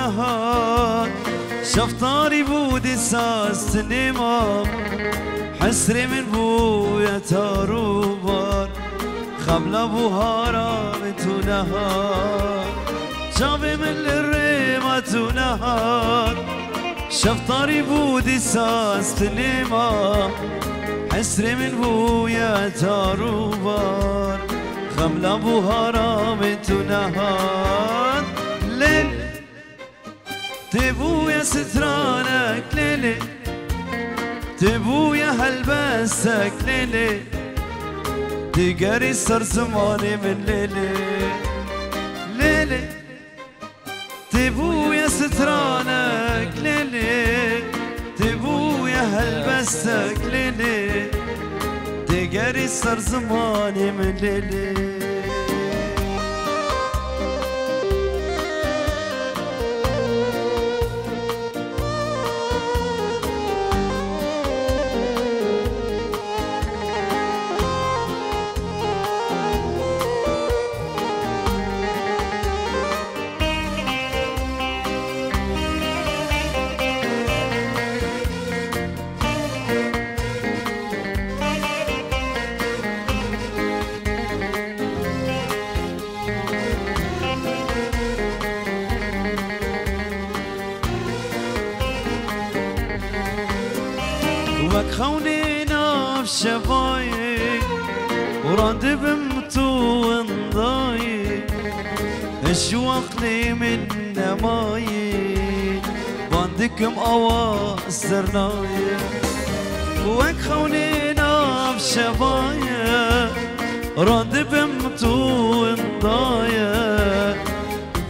نهار. شفطاري بودي ساس نمام حسري من بويا تاروبار خبل ابو هارامت نهار. جابي من الريمة نهار. شفطاري بودي ساس نمام حسري من بويا تاروبار خبل ابو هارامت نهار. تبويا هلبسك ليلي تقري صار زماني من ليلي ليلي تبويا سترانك ليلي تبويا هلبسك ليلي تقري صار زماني من ليلي وك خوني ناف شفاي وراند بمتو انضاي اشواق لي من نماي باندكم آواز سرناي وك خوني ناف شفاي راند بمتو انضاي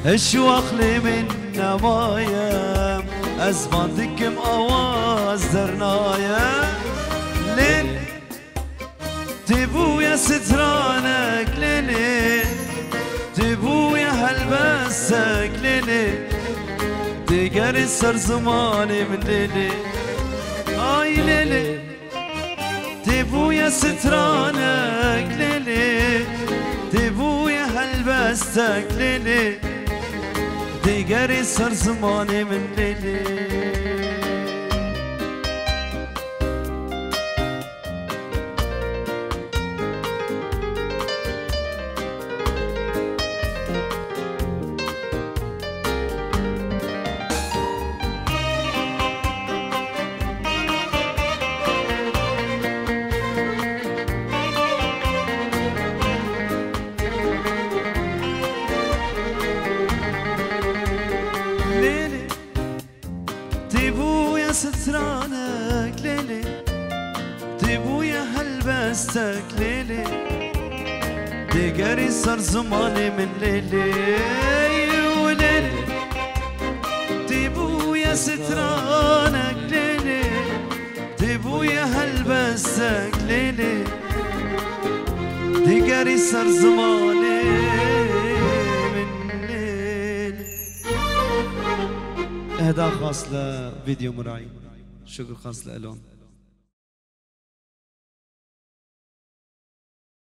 اشواق لي من نمايا ازمان دكم آواز درنايا ليل تبو يا سترانك ليلي تبو يا هلبسك ليلي تقر سر زماني من ليلي آي ليلي تبو يا سترانك ليلي تبو يا هلبستك ليلي دیگری سر زمانه من ليلي هلبستك ليلي دقري صار زماني من ليلي وليلي تبويا سترانك ليلي تبويا هلبستك ليلي دقري صار زماني من ليلي اهداء خاص لفيديو مراعي شكر خاص لألون